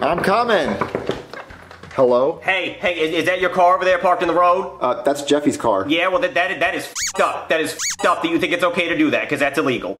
I'm coming. Hello? Hey, hey, is, is that your car over there parked in the road? Uh, that's Jeffy's car. Yeah, well, that, that, that is f***ed up. That is f***ed up that you think it's okay to do that, because that's illegal.